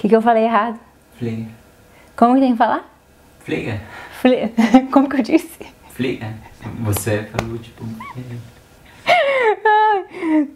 que, que eu falei errado? Fliga. Como que tem que falar? Fliga. Fli- Como que eu disse? Fliga. Você falou tipo.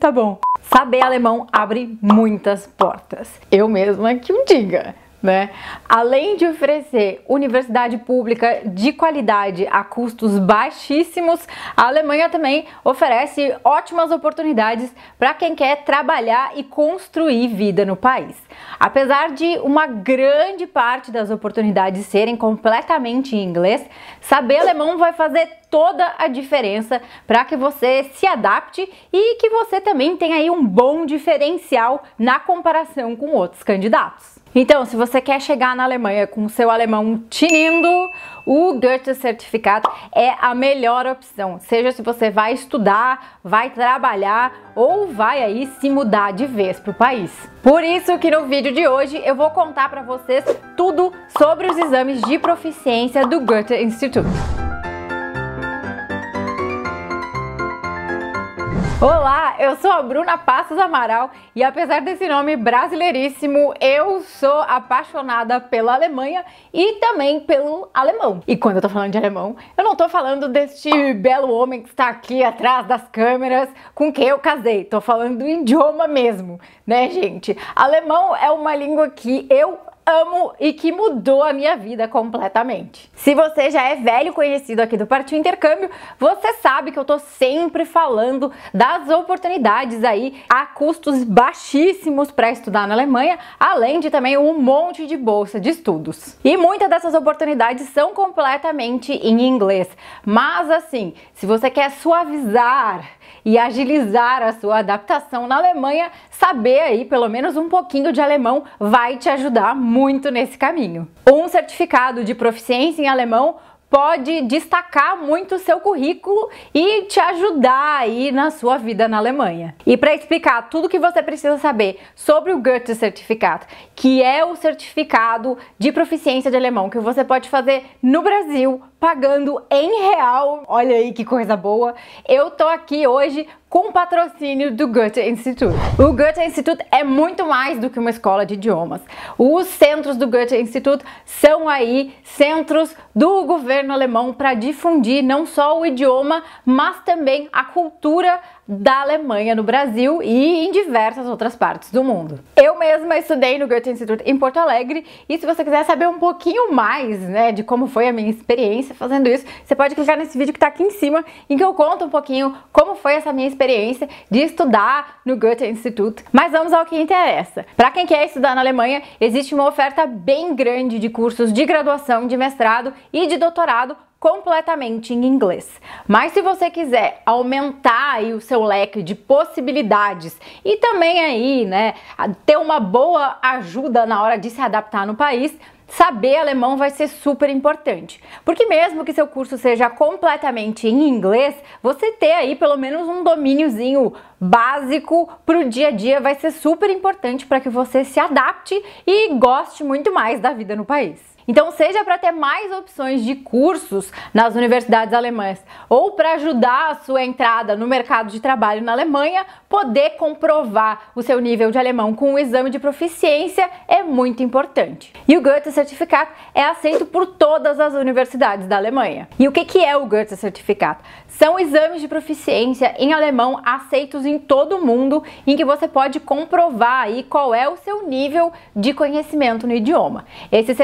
Tá bom. Saber alemão abre muitas portas. Eu mesma que o diga. Né? Além de oferecer universidade pública de qualidade a custos baixíssimos, a Alemanha também oferece ótimas oportunidades para quem quer trabalhar e construir vida no país. Apesar de uma grande parte das oportunidades serem completamente em inglês, saber alemão vai fazer toda a diferença para que você se adapte e que você também tenha aí um bom diferencial na comparação com outros candidatos. Então, se você quer chegar na Alemanha com seu alemão tinindo, o Goethe Certificado é a melhor opção. Seja se você vai estudar, vai trabalhar ou vai aí se mudar de vez para o país. Por isso que no vídeo de hoje eu vou contar para vocês tudo sobre os exames de proficiência do Goethe Institute. Olá, eu sou a Bruna Passos Amaral e apesar desse nome brasileiríssimo, eu sou apaixonada pela Alemanha e também pelo alemão. E quando eu tô falando de alemão, eu não tô falando deste belo homem que está aqui atrás das câmeras com quem eu casei, tô falando do idioma mesmo, né, gente? Alemão é uma língua que eu amo e que mudou a minha vida completamente. Se você já é velho conhecido aqui do Partiu Intercâmbio, você sabe que eu tô sempre falando das oportunidades aí a custos baixíssimos para estudar na Alemanha, além de também um monte de bolsa de estudos. E muitas dessas oportunidades são completamente em inglês. Mas assim, se você quer suavizar e agilizar a sua adaptação na Alemanha, saber aí pelo menos um pouquinho de alemão vai te ajudar muito nesse caminho. Um certificado de proficiência em alemão pode destacar muito o seu currículo e te ajudar aí na sua vida na Alemanha. E para explicar tudo que você precisa saber sobre o Goethe Certificado, que é o certificado de proficiência de alemão que você pode fazer no Brasil pagando em real. Olha aí que coisa boa. Eu tô aqui hoje com patrocínio do Goethe Institute. O Goethe Institute é muito mais do que uma escola de idiomas. Os centros do Goethe Institute são aí centros do governo alemão para difundir não só o idioma, mas também a cultura da Alemanha no Brasil e em diversas outras partes do mundo. Eu mesma estudei no Goethe Institute em Porto Alegre e se você quiser saber um pouquinho mais, né, de como foi a minha experiência fazendo isso, você pode clicar nesse vídeo que tá aqui em cima em que eu conto um pouquinho como foi essa minha experiência de estudar no Goethe Institute. Mas vamos ao que interessa. Para quem quer estudar na Alemanha, existe uma oferta bem grande de cursos de graduação, de mestrado e de doutorado completamente em inglês. Mas se você quiser aumentar aí o seu leque de possibilidades e também aí, né, ter uma boa ajuda na hora de se adaptar no país, saber alemão vai ser super importante. Porque mesmo que seu curso seja completamente em inglês, você ter aí pelo menos um domíniozinho básico para o dia a dia vai ser super importante para que você se adapte e goste muito mais da vida no país. Então, seja para ter mais opções de cursos nas universidades alemãs ou para ajudar a sua entrada no mercado de trabalho na Alemanha, poder comprovar o seu nível de alemão com um exame de proficiência é muito importante. E o Goethe Certificado é aceito por todas as universidades da Alemanha. E o que, é o Goethe Certificado? São exames de proficiência em alemão aceitos em todo o mundo, em que você pode comprovar aí qual é o seu nível de conhecimento no idioma. Esses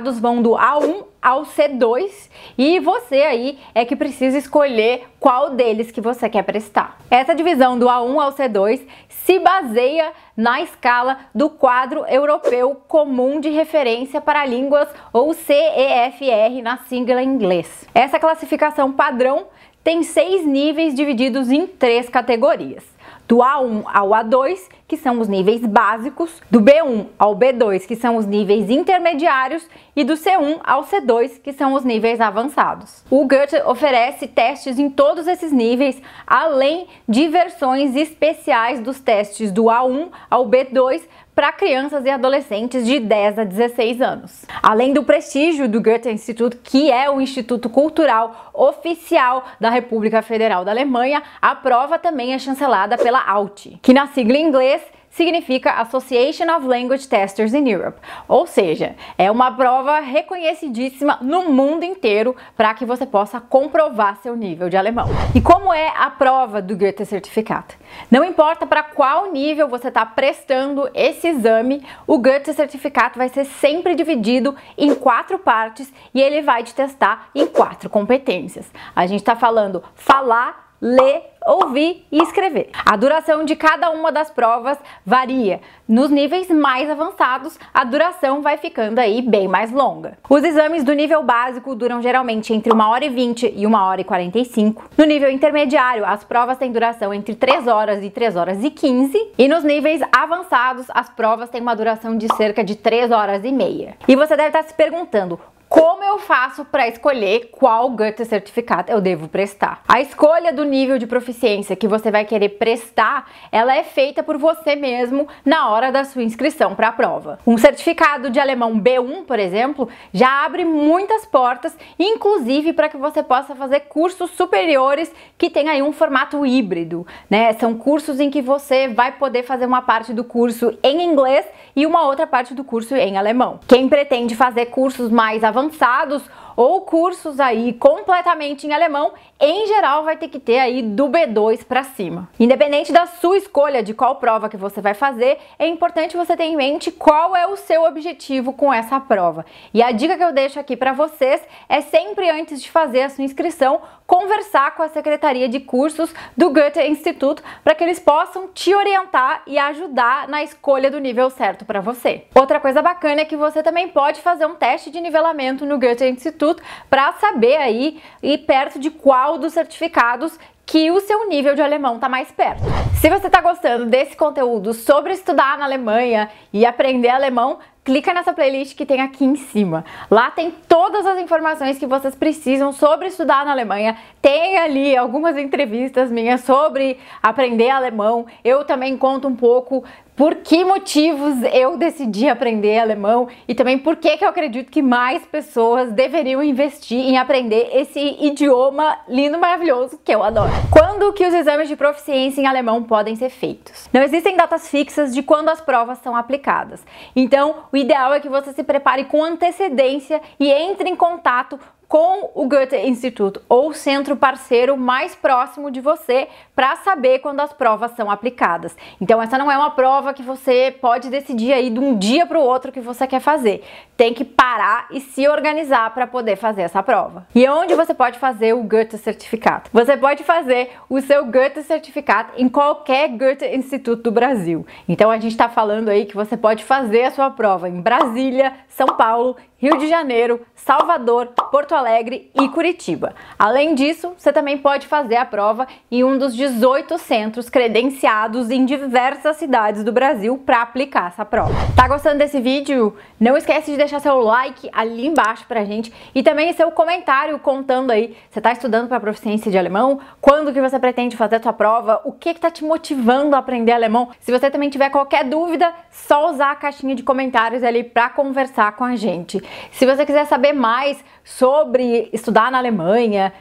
certificados vão do A1 ao C2 e você aí é que precisa escolher qual deles que você quer prestar. Essa divisão do A1 ao C2 se baseia na escala do quadro europeu comum de referência para línguas ou CEFR na sigla em inglês. Essa classificação padrão tem seis níveis divididos em três categorias. Do A1 ao A2, que são os níveis básicos, do B1 ao B2, que são os níveis intermediários, e do C1 ao C2, que são os níveis avançados. O Goethe oferece testes em todos esses níveis, além de versões especiais dos testes do A1 ao B2 para crianças e adolescentes de 10 a 16 anos. Além do prestígio do Goethe Institut, que é o instituto cultural oficial da República Federal da Alemanha, a prova também é chancelada pela AUT, que na sigla em inglês significa Association of Language Testers in Europe, ou seja, é uma prova reconhecidíssima no mundo inteiro para que você possa comprovar seu nível de alemão. E como é a prova do Goethe Certificado? Não importa para qual nível você está prestando esse exame, o Goethe Certificado vai ser sempre dividido em quatro partes e ele vai te testar em quatro competências. A gente está falando falar, ler, ouvir e escrever. A duração de cada uma das provas varia. Nos níveis mais avançados, a duração vai ficando aí bem mais longa. Os exames do nível básico duram geralmente entre 1 hora e 20 e 1 hora e 45. No nível intermediário, as provas têm duração entre 3 horas e 3 horas e 15. E nos níveis avançados, as provas têm uma duração de cerca de 3 horas e meia. E você deve estar se perguntando, como eu faço para escolher qual Goethe certificado eu devo prestar? A escolha do nível de proficiência que você vai querer prestar, ela é feita por você mesmo na hora da sua inscrição para a prova. Um certificado de alemão B1, por exemplo, já abre muitas portas, inclusive para que você possa fazer cursos superiores que tenham aí um formato híbrido, né? São cursos em que você vai poder fazer uma parte do curso em inglês e uma outra parte do curso em alemão. Quem pretende fazer cursos mais avançados avançados ou cursos aí completamente em alemão, em geral vai ter que ter aí do B2 para cima. Independente da sua escolha de qual prova que você vai fazer, é importante você ter em mente qual é o seu objetivo com essa prova. E a dica que eu deixo aqui para vocês é sempre antes de fazer a sua inscrição, conversar com a secretaria de cursos do Goethe Instituto para que eles possam te orientar e ajudar na escolha do nível certo para você. Outra coisa bacana é que você também pode fazer um teste de nivelamento no Goethe Instituto Para saber aí e perto de qual dos certificados que o seu nível de alemão está mais perto. Se você está gostando desse conteúdo sobre estudar na Alemanha e aprender alemão, clica nessa playlist que tem aqui em cima. Lá tem todas as informações que vocês precisam sobre estudar na Alemanha. Tem ali algumas entrevistas minhas sobre aprender alemão. Eu também conto um pouco por que motivos eu decidi aprender alemão e também por que, que eu acredito que mais pessoas deveriam investir em aprender esse idioma lindo, maravilhoso que eu adoro. Quando que os exames de proficiência em alemão podem ser feitos? Não existem datas fixas de quando as provas são aplicadas. Então, o ideal é que você se prepare com antecedência e entre em contato com o Goethe Instituto ou centro parceiro mais próximo de você para saber quando as provas são aplicadas. Então essa não é uma prova que você pode decidir aí de um dia para o outro que você quer fazer. Tem que parar e se organizar para poder fazer essa prova. E onde você pode fazer o Goethe Certificado? Você pode fazer o seu Goethe Certificado em qualquer Goethe Instituto do Brasil. Então a gente está falando aí que você pode fazer a sua prova em Brasília, São Paulo Rio de Janeiro, Salvador, Porto Alegre e Curitiba. Além disso, você também pode fazer a prova em um dos 18 centros credenciados em diversas cidades do Brasil para aplicar essa prova. Tá gostando desse vídeo? Não esquece de deixar seu like ali embaixo pra gente e também seu comentário contando aí, você tá estudando para proficiência de alemão? Quando que você pretende fazer a sua prova? O que que tá te motivando a aprender alemão? Se você também tiver qualquer dúvida, só usar a caixinha de comentários ali para conversar com a gente. Se você quiser saber mais sobre estudar na Alemanha,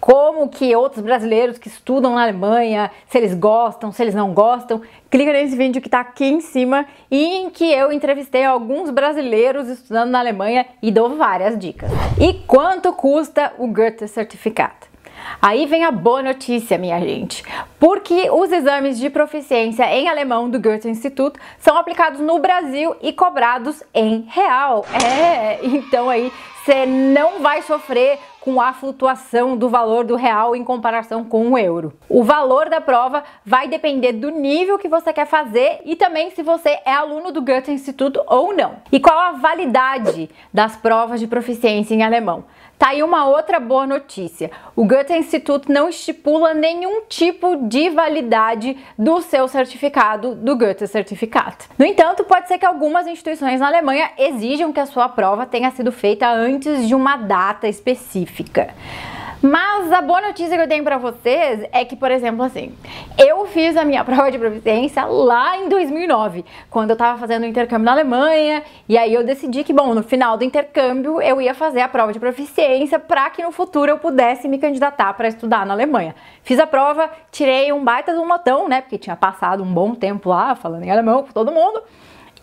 como que outros brasileiros que estudam na Alemanha, se eles gostam, se eles não gostam, clica nesse vídeo que está aqui em cima e em que eu entrevistei alguns brasileiros estudando na Alemanha e dou várias dicas. E quanto custa o Goethe Certificado? Aí vem a boa notícia, minha gente, porque os exames de proficiência em alemão do Goethe Institut são aplicados no Brasil e cobrados em real. É, então aí você não vai sofrer com a flutuação do valor do real em comparação com o euro. O valor da prova vai depender do nível que você quer fazer e também se você é aluno do Goethe Instituto ou não. E qual a validade das provas de proficiência em alemão? Tá aí uma outra boa notícia. O Goethe Instituto não estipula nenhum tipo de validade do seu certificado do Goethe Certificado. No entanto, pode ser que algumas instituições na Alemanha exijam que a sua prova tenha sido feita antes de uma data específica. Mas a boa notícia que eu tenho para vocês é que, por exemplo, assim, eu fiz a minha prova de proficiência lá em 2009, quando eu tava fazendo o intercâmbio na Alemanha, e aí eu decidi que, bom, no final do intercâmbio eu ia fazer a prova de proficiência para que no futuro eu pudesse me candidatar para estudar na Alemanha. Fiz a prova, tirei um baita de um notão, né, porque tinha passado um bom tempo lá falando em alemão com todo mundo.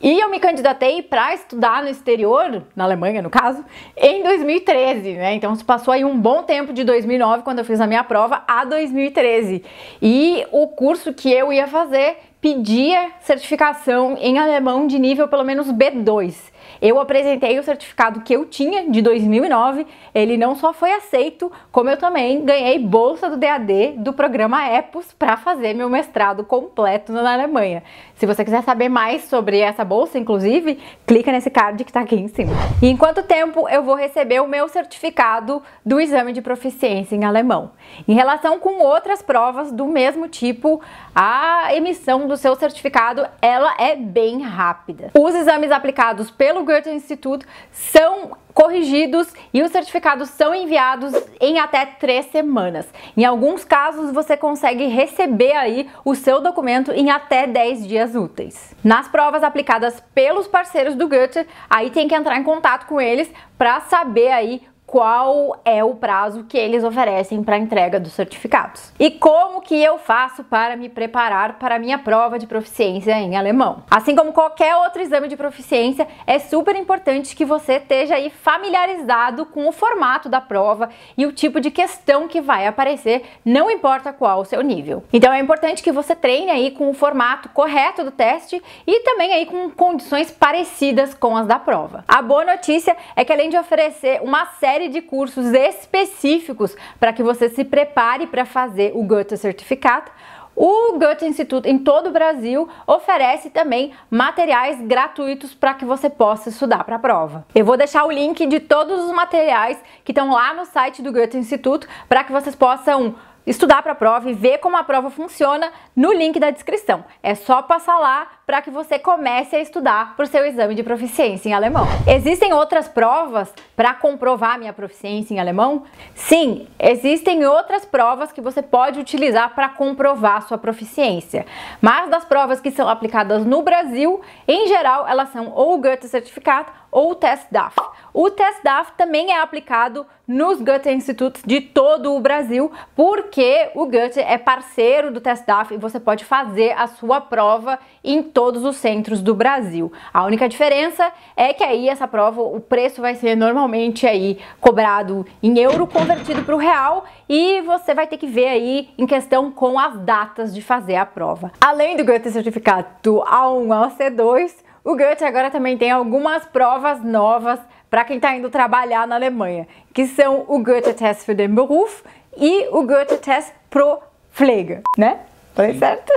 E eu me candidatei para estudar no exterior, na Alemanha no caso, em 2013, né? Então se passou aí um bom tempo de 2009 quando eu fiz a minha prova a 2013. E o curso que eu ia fazer pedia certificação em alemão de nível pelo menos B2. Eu apresentei o certificado que eu tinha de 2009, ele não só foi aceito, como eu também ganhei bolsa do DAD do programa EPOS para fazer meu mestrado completo na Alemanha. Se você quiser saber mais sobre essa bolsa, inclusive, clica nesse card que está aqui em cima. E em quanto tempo eu vou receber o meu certificado do exame de proficiência em alemão? Em relação com outras provas do mesmo tipo, a emissão do seu certificado ela é bem rápida. Os exames aplicados pelo Goethe Institut são corrigidos e os certificados são enviados em até três semanas. Em alguns casos, você consegue receber aí o seu documento em até 10 dias úteis. Nas provas aplicadas pelos parceiros do Goethe, aí tem que entrar em contato com eles para saber aí qual é o prazo que eles oferecem para entrega dos certificados. E como que eu faço para me preparar para a minha prova de proficiência em alemão? Assim como qualquer outro exame de proficiência, é super importante que você esteja aí familiarizado com o formato da prova e o tipo de questão que vai aparecer, não importa qual o seu nível. Então é importante que você treine aí com o formato correto do teste e também aí com condições parecidas com as da prova. A boa notícia é que além de oferecer uma série série de cursos específicos para que você se prepare para fazer o Goethe Certificado. O Goethe Instituto em todo o Brasil oferece também materiais gratuitos para que você possa estudar para a prova. Eu vou deixar o link de todos os materiais que estão lá no site do Goethe Instituto para que vocês possam estudar para a prova e ver como a prova funciona no link da descrição. É só passar lá para que você comece a estudar para o seu exame de proficiência em alemão. Existem outras provas para comprovar minha proficiência em alemão? Sim, existem outras provas que você pode utilizar para comprovar sua proficiência. Mas das provas que são aplicadas no Brasil, em geral, elas são ou o Goethe Certificado ou o Test DAF. O Test DAF também é aplicado nos Goethe Institutos de todo o Brasil, porque o Goethe é parceiro do Test DAF e você pode fazer a sua prova em todos os centros do Brasil. A única diferença é que aí essa prova, o preço vai ser normalmente aí cobrado em euro convertido para o real e você vai ter que ver aí em questão com as datas de fazer a prova. Além do Goethe certificado A1 ao C2, o Goethe agora também tem algumas provas novas para quem está indo trabalhar na Alemanha, que são o Goethe Test für den Beruf e o Goethe Test pro Pflege, né? Falei certo?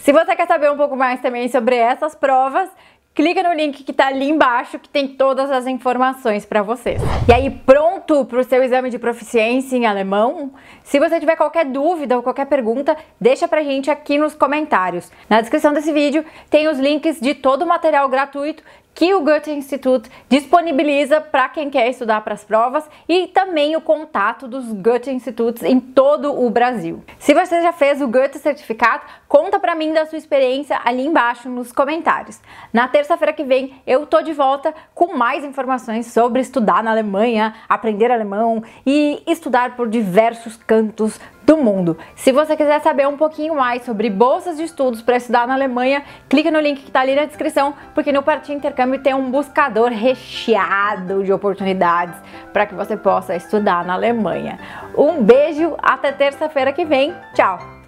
Se você quer saber um pouco mais também sobre essas provas, clica no link que está ali embaixo que tem todas as informações para vocês. E aí, pronto para o seu exame de proficiência em alemão? Se você tiver qualquer dúvida ou qualquer pergunta, deixa pra gente aqui nos comentários. Na descrição desse vídeo tem os links de todo o material gratuito que o Goethe Institut disponibiliza para quem quer estudar para as provas e também o contato dos Goethe Institutos em todo o Brasil. Se você já fez o Goethe Certificado, conta para mim da sua experiência ali embaixo nos comentários. Na terça-feira que vem eu tô de volta com mais informações sobre estudar na Alemanha, aprender alemão e estudar por diversos cantos do mundo. Se você quiser saber um pouquinho mais sobre bolsas de estudos para estudar na Alemanha, clica no link que está ali na descrição, porque no Partiu Intercâmbio tem um buscador recheado de oportunidades para que você possa estudar na Alemanha. Um beijo, até terça-feira que vem. Tchau!